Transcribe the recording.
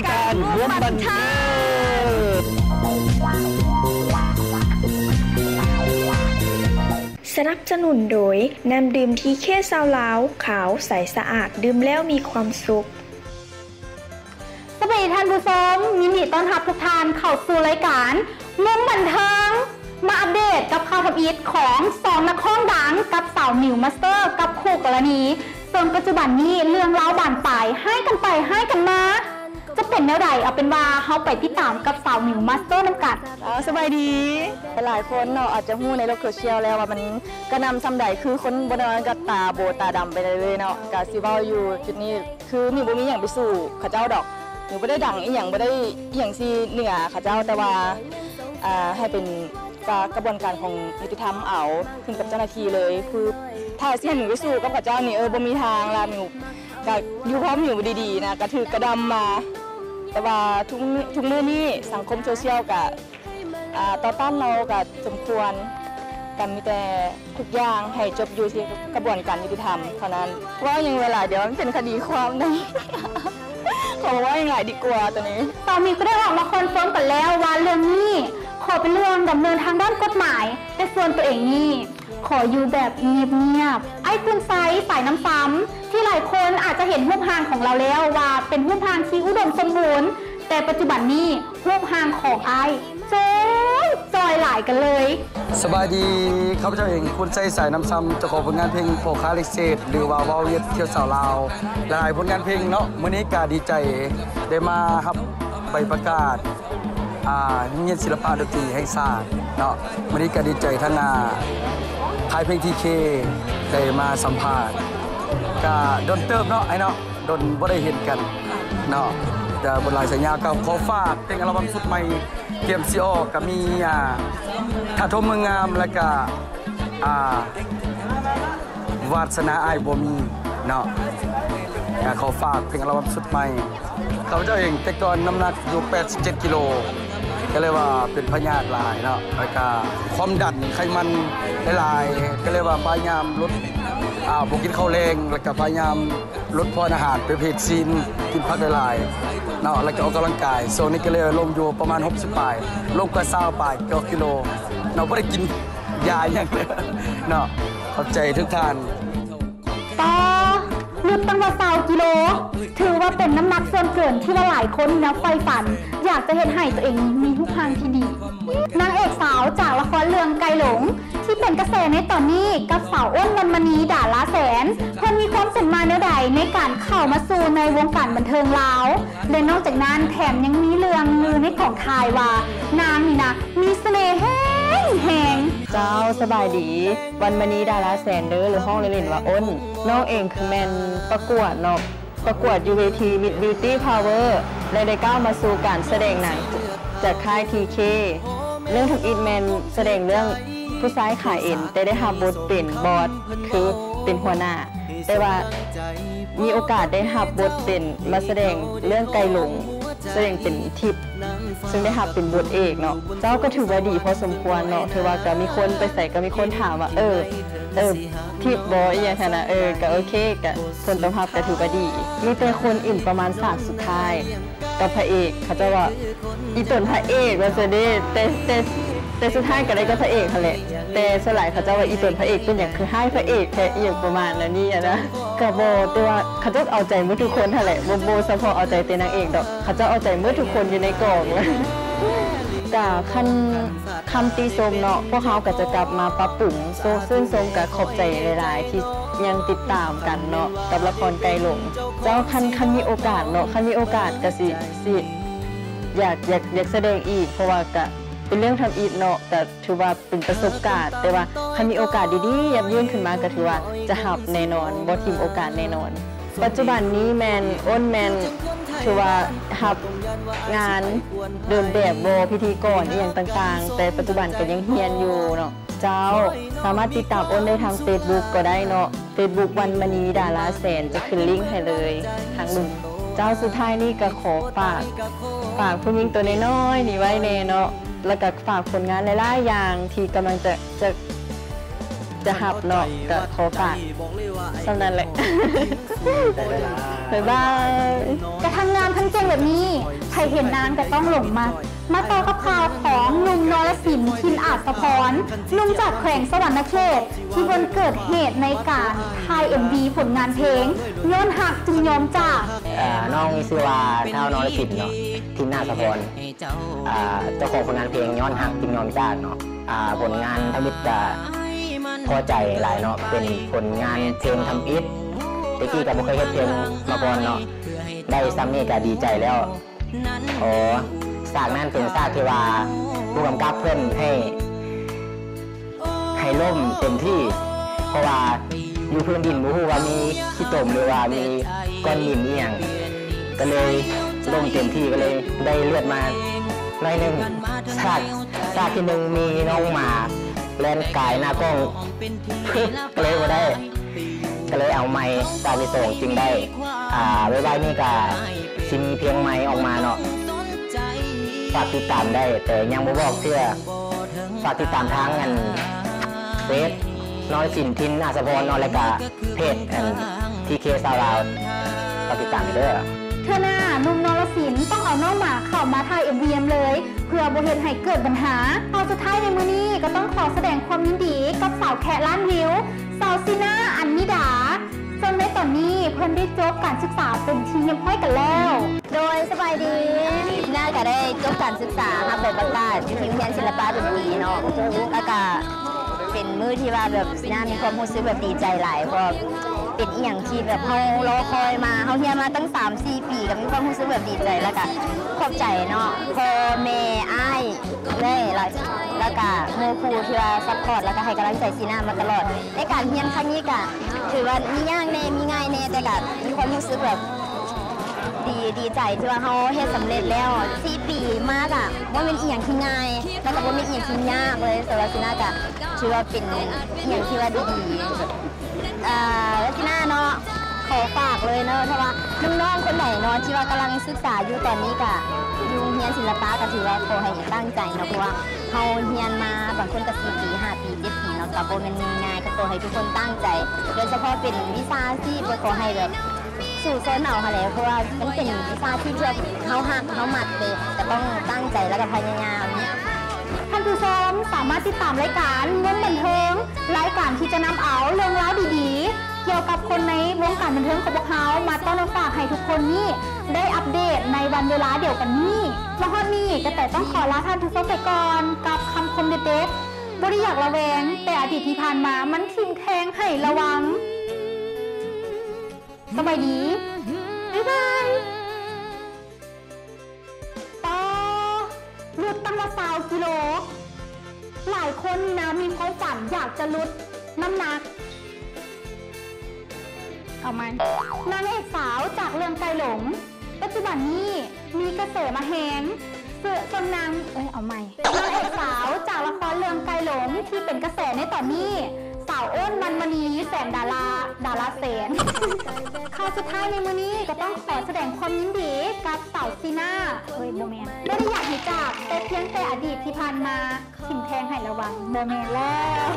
ายการร่วมบันเทิงสนับสนุนโดยน้ำดื่มทีเคซาวลาว ขาวใสสะอาดดื่มแล้วมีความสุขสวัสดีท่านผู้ชมยินดีต้อนรับทุกท่านเข้าสู่รายการมุมบันเทิงมาอัปเดตกับข่าวทำอิฐของสองนักข้องดังกับสาวมิวมาสเตอร์ กับคู่กรณีส่วนปัจจุบันนี้เรื่องราวบานปลายให้กันไปให้กันมา จะเป็นแนวใดเอาเป็นว่าเขาไปติดตามกับสาวมิวมาสเตอร์น้ำกัดอ๋อสบายดี หลายคนเนาะอาจจะหู้ในโลกโซเชียลแล้วว่ามันกระนำซ้ำใดคือคนบนนั้นก็ตาโบตาดำไปเลยเนาะกาซิเว้าอยู่จุดนี้คือมีบ่มีหยังไปสู่เขาเจ้าดอกหนูบ่ได้ดังอีหยังบ่ได้อีหยังสิเหนือเขาเจ้าแต่ว่าอ่าให้เป็นกระบวนการของยุติธรรมเอาขึ้นกับเจ้าหน้าที่เลย คือถ้าสิให้หนูไปสู่กับเขาเจ้านี่เออบ่มีทางละหนูก็อยู่พร้อมอยู่ดีๆนะก็ถือกระดำมา แต่ว่าทุกมื้อทุกมือนี้สังคมโซเชียลกับต่อต้านเรากับสมควรกันมีแต่ทุกอย่างให้จบอยู่ที่กระบวนการยุติธรรมเท่านั้นเพราะว่ายังเวลาเดี๋ยวมันเป็นคดีความนะขอว่ายังไงดีกว่าตัวนี้สาวมิวก็ได้ออกมาคอนเฟิร์มกันแล้วว่าเรื่องนี้ ขอเป็นเรื่องดำเนินทางด้านกฎหมายแต่ส่วนตัวเองนี่ขออยู่แบบเงียบๆ อ้คุณไซส์สายน้ำซ้ำที่หลายคนอาจจะเห็นรูปหางของเราแล้วว่าเป็นรูปหางที่อุดมสมบูรณ์ แต่ปัจจุบันนี้รูปหางของไอ้จอยจอยหลายกันเลย สบายดีข้าพเจ้าเองคุณใจสายน้ำซ้ำจ้าขอผลงานเพลงโปคาลิเซตหรือว่าเวาเวียดเที่ยวสาวลาวหลายผลงานเพลงเนาะมื้อนี้ก็ดีใจได้มาครับไปประกาศอ่าเงียนศิลปะดนตรีแห่งชาติเนาะมื้อนี้ก็ดีใจทั้งอ่า คายเพลงทีเคได้มาสัมภาษณ์ก็ดนเติมเนาะไอ้เนาะดนบ่ได้เห็นกันเนาะแต่บนลายสัญญาก็ขอฝากเพลงอัลบั้มสุดใหม่เกมซีออก็มีอ่าถ้าทมเมืองงามแล้วก็อ่าวาสนาไอายบ่มีเนาะก็ขอฝากเพลงอัลบั้มสุดใหม่ข้าพเจ้าเองแต่ก่อนน้ำหนักอยู่ 87 กิโล ก็เลยว่าเป็นพยาธิหลายเนาะแล้วก็ความดันไขมันหลาย ก็เลยว่าพยายามลดอ่าบ่กินข้าวแรงแล้วก็พยายามลดพรอาหารไปเภทซีนกินผักหลายเนาะแล้วก็ออกกำลังกายโซนนี้ก็เลยลงอยู่ประมาณ 60ปลายลงกว่า20ปลายก็กิโลเนาะบ่ได้กินยาอย่างเลยเนาะขอบใจทุกท่านต่อลดตั้งว่าสาวกิโล ถือว่าเป็นน้ำหนักส่วนเกินที่หลายๆคนนะไฟฝัน อยากจะเห็นให้ตัวเองมีทุกทางที่ดีนางเอกสาวจากละครเรื่องไกลหลง ที่เป็นกระแสในตอนนี้กับสาวอ้นวันมณีด่าละแสนเพิ่นมีความเป็นมาแนวใดในการเข้ามาสู่ในวงการบันเทิงลาวและนอกจากนั้นแถมยังมีเรื่องลือในของทายว่า นางนี่นะมีเสน่ห์แห้งแหงเจ้าสบายดี วันมณีดาราแสนเด้อหรือห้องเล่นว่าอ้นน้องเองคือแมนประกวดเนาะ ประกวด UVT Mid Beauty Power และได้ก้าวมาสู่การแสดงหนังจากค่าย TK เรื่องทุกอีทแมนแสดงเรื่องผู้ชายขายเอ็นแต่ได้รับบทเป็นบอสคือเป็นหัวหน้า แต่ว่ามีโอกาสได้รับบทเป็นมาแสดงเรื่องไกลหลงแสดงเป็นทิพย์ซึ่งได้รับเป็นบทเอกเนาะเจ้าก็ถือว่าดีพอสมควรเนาะถือว่าก็มีคนไปใส่ก็มีคนถามว่าเออ เออทิพย์บออย่างนั้นะเออก็โอเคก็ผลตอบรับก็ถือว่าดี มีแต่คนอิ่มประมาณสามสุดท้ายกับพระเอกเขาจะว่าอีตนพระเอกว่าจะได้แต่แต่แต่สุดท้ายก็ได้ก็พระเอกนั่นแหละแต่สลายเขาจะว่าอีตนพระเอกเป็นอย่างคือให้พระเอกแค่อีกประมาณนั้นนี่อะนะก็บอแต่ว่าเขาจะเอาใจมือทุกคนนั่นแหละโบโบเฉพาะเอาใจแต่นางเอกดอกเขาจะเอาใจมือทุกคนอยู่ในกองเลย กะคันคำตีสมเนาะพวกเขาก็จะกลับมาปรับปรุงโซซึ่งสมกับขอบใจหลาย ๆ ที่ยังติดตามกันเนาะกับละครไกลหลง เจ้าคันคันมีโอกาสเนาะคันมีโอกาสก็สิสิอยากอยากอยากแสดงอีก เพราะว่าก็เป็นเรื่องทำอีกเนาะแต่ถือว่าเป็นประสบการณ์ แต่ว่าคันมีโอกาสดีๆยับยื่นขึ้นมาก็ถือว่าจะหับแน่นอนบ่ทิมโอกาสแน่นอน ปัจจุบันนี้แมนอ้นแมน ถือว่าหับงานเดินแบบโบพิธีกรอหย่างต่างๆ แต่ปัจจุบันก็ยังเฮียนอยู่เนาะเจ้าสามารถติดตามอ้นได้ทาง Facebook ก็ได้เนาะ Facebook วันมณีดาราแสนจะขึ้นลิงก์ให้เลยทางลุงเจ้าสุดท้ายนี่ก็ขอฝากฝากผู้หญิงตัวน้อยๆนี่ไว้แน่เนาะแล้วก็ฝากผลงานหลายๆอย่างที่กำลังจะจะจะหับเนาะก็ขอฝากสำนั้นแหละ ได้เวลาบ๊ายบายกระทำงานทั้งเก่งแบบนี้ ใครเห็นนางก็ต้องหลงมามาต่อกับข่าวของหนุ่มนรสิงห์ทินอาจสะพรหนุ่มจากแขวงสวรรณเขตที่บนเกิดเหตุในการถ่ายเอ็มวีผลงานเพลงย้อนหักจึงยอมจากน้องมีชื่อว่าเท้านรสิทธิ์เนาะทีมหน้าสะพรเจ้าของผลงานเพลงย้อนหักจึงยอมจางเนาะผลงานทำอิฐพอใจหลายเนาะเป็นผลงานเพลงทำอิฐ ตะกี้กับบุเคยเฮ็ดเพลงมาก่อนเนาะได้ซ้ำนี่ก็ดีใจแล้วขอสางนั้นเป็นสางที่ว่าผู้กำกับเพื่อนให้ ให้ล่มเต็มที่ เพราะว่าอยู่พื้นดินบ่ฮู้ว่ามีขี้ตมหรือว่ามีก้อนหินอีหยังก็เลยล่มเต็มที่ก็เลยได้เลือดมาหน้อยหนึงชาติชาติที่หนึ่งมีน้องหมาแลนกายหน้ากล้องเลยบ่ได้ ก็เลยเอาไม้ตาไปส่งจึงได้อ่าไว้ไว้นี่ก็สิมีเพียงไม้ออกมาเนาะฝากติดตามได้ แต่ยังบ่บอกเชื่อฝากติดตามทางอันเฟซน้อยสินทินอาสพรนอนและกาเพจอันทีเคซาวาวฝากติดตามไปเด้อเธอหน้านุ่มนรสิงห์ต้องเอาน้องหมาเข้ามาถ่ายเอ็มวีเอ็มเลยเพื่อบ่เห็นให้เกิดปัญหาเอาสุดท้ายในมือนี้ก็ต้องขอแสดงความยินดีกับสาวแคะล้านวิว สาวซีน่าอันนิดา จนในตอนนี้เพิ่นได้จบการศึกษาเป็นทีเรียบร้อยกันแล้ว โดยสบายดีน่าก็ได้จบการศึกษาครับแบบประกาศทีมเรียนศิลปะดนตรีเนาะแล้วก็เป็นมือที่ว่าแบบน่ามีความรู้สึกแบบดีใจหลายเพราะ เป็นอีหยังที่แบบเฮารอคอยมาเฮาเฮียมาตั้ง 3-4 ปีก็มีความรู้สึกแบบดีใจแล้วก็ขอบใจเนาะพ่อแม่อ้ายเลยแล้วแล้วก็หมู่ครูที่ว่าซัพพอร์ตแล้วก็ให้กำลังใจซีน่ามาตลอด ในการเรียนครั้งนี้ก็ถือว่ามียากแน่มีง่ายแน่แต่ก็มีความรู้สึกแบบดีดีใจที่ว่าเขาเฮ็ดสำเร็จแล้วสี่ปี ว่าเป็นอีหยังที่ง่ายแล้วก็ว่าเป็นอีหยังที่ยากเลยสำหรับซิน่ากะถือว่าเป็นอีหยังที่ว่าดีๆอ่าแล้วซิน่าเนาะขอฝากเลยเนาะเพราะว่าน้องๆคนไหนเนาะที่ว่ากำลังศึกษาอยู่ตอนนี้กะอยู่เรียนศิลปะก็ถือว่าขอให้ตั้งใจเนาะเพราะว่าเขาเรียนมาบางคนก็สี่ปีห้าปีเจ็ดปีเนาะกับโบมันง่ายก็ขอให้ทุกคนตั้งใจ โดยเฉพาะเป็นวิชาที่ก็ขอให้แบบ สู่โซนเอาค่ะแล้วเพราะว่ามันเป็นวิชาที่เพื่อเขาหักเขาหมัดเลยแต่ต้องตั้งใจแล้วก็พยายามท่านผู้ชมสามารถติดตามรายการม้วนบันเทิงรายการที่จะนำเอาเรื่องราวดีๆ เกี่ยวกับคนในวงการบันเทิงของพวกเขามาต้อนรับฝากให้ทุกคนนี่ได้อัปเดตในวันเวลาเดียวกันนี้และฮอดนี้ก็แต่ต้องขอลาท่านผู้ชมไปก่อนกับคำคมเด็ดๆบริอยากระแวง แต่อดีตที่ผ่านมามันทิมแทงให้ระวัง สบายดี บ๊ายบายต่อลดตั้งละสาวกิโล หลายคนนะมีความฝันอยากจะลดน้ำหนัก เอามันนางเอกสาวจากเรื่องไกลหลง ปัจจุบันนี้มีกระแสมาแหงเสือจนนางเอ้ยเอาใหม่นางเอกสาวจากละครเรื่องไกลหลงที่เป็นกระแสในตอนนี้ สาวอ้นมันมณีแสนดาราดาราแสน ข่าวสุดท้ายในมือนี้ก็ต้องขอแสดงความยินดีกับสาวซีน่าเฮ้ยโบแมนไม่ได้อยากให้จากแต่เพียงแต่อดีตที่ผ่านมาถิ่มแทงให้ระวังโบแมนแล้ว